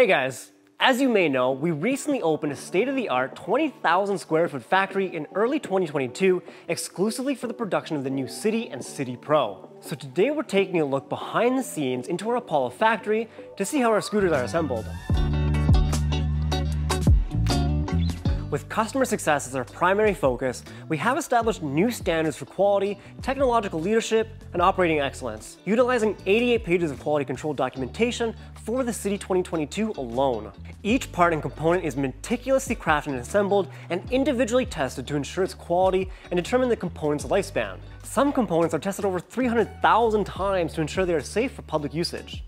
Hey guys, as you may know, we recently opened a state-of-the-art 20,000 square foot factory in early 2022 exclusively for the production of the new City and City Pro. So today we're taking a look behind the scenes into our Apollo factory to see how our scooters are assembled. With customer success as our primary focus, we have established new standards for quality, technological leadership, and operating excellence, utilizing 88 pages of quality control documentation for the City 2022 alone. Each part and component is meticulously crafted and assembled and individually tested to ensure its quality and determine the component's lifespan. Some components are tested over 300,000 times to ensure they are safe for public usage.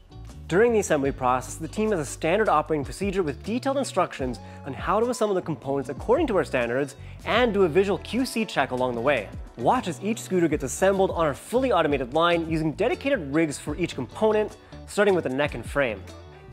During the assembly process, the team has a standard operating procedure with detailed instructions on how to assemble the components according to our standards and do a visual QC check along the way. Watch as each scooter gets assembled on our fully automated line using dedicated rigs for each component, starting with the neck and frame.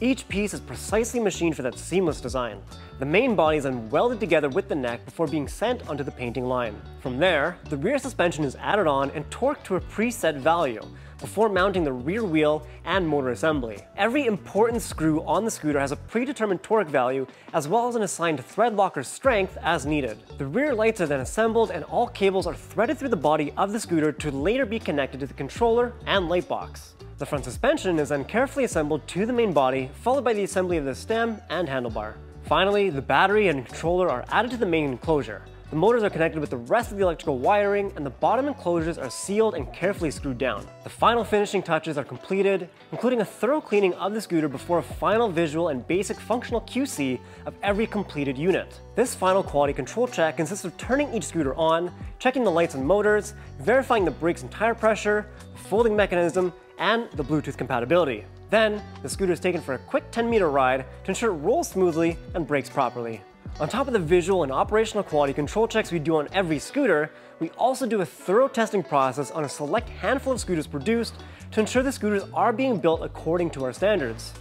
Each piece is precisely machined for that seamless design. The main body is then welded together with the neck before being sent onto the painting line. From there, the rear suspension is added on and torqued to a preset value, before mounting the rear wheel and motor assembly. Every important screw on the scooter has a predetermined torque value as well as an assigned thread locker strength as needed. The rear lights are then assembled and all cables are threaded through the body of the scooter to later be connected to the controller and light box. The front suspension is then carefully assembled to the main body, followed by the assembly of the stem and handlebar. Finally, the battery and controller are added to the main enclosure. The motors are connected with the rest of the electrical wiring and the bottom enclosures are sealed and carefully screwed down. The final finishing touches are completed, including a thorough cleaning of the scooter before a final visual and basic functional QC of every completed unit. This final quality control check consists of turning each scooter on, checking the lights and motors, verifying the brakes and tire pressure, the folding mechanism, and the Bluetooth compatibility. Then, the scooter is taken for a quick 10 meter ride to ensure it rolls smoothly and brakes properly. On top of the visual and operational quality control checks we do on every scooter, we also do a thorough testing process on a select handful of scooters produced to ensure the scooters are being built according to our standards.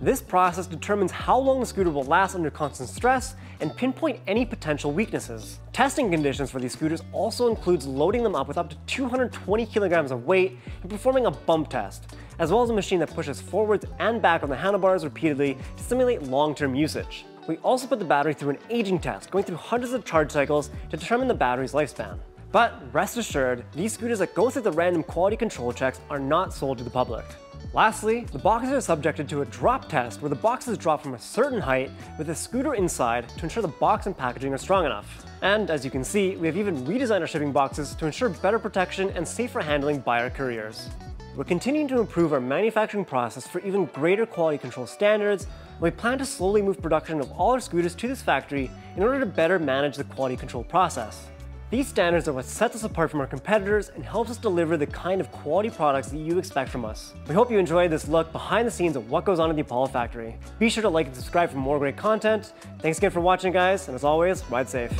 This process determines how long the scooter will last under constant stress and pinpoint any potential weaknesses. Testing conditions for these scooters also includes loading them up with up to 220 kilograms of weight and performing a bump test, as well as a machine that pushes forwards and back on the handlebars repeatedly to simulate long-term usage. We also put the battery through an aging test, going through hundreds of charge cycles to determine the battery's lifespan. But rest assured, these scooters that go through the random quality control checks are not sold to the public. Lastly, the boxes are subjected to a drop test where the boxes drop from a certain height with a scooter inside to ensure the box and packaging are strong enough. And as you can see, we have even redesigned our shipping boxes to ensure better protection and safer handling by our couriers. We're continuing to improve our manufacturing process for even greater quality control standards, and we plan to slowly move production of all our scooters to this factory in order to better manage the quality control process. These standards are what sets us apart from our competitors and helps us deliver the kind of quality products that you expect from us. We hope you enjoyed this look behind the scenes of what goes on at the Apollo factory. Be sure to like and subscribe for more great content. Thanks again for watching guys, and as always, ride safe.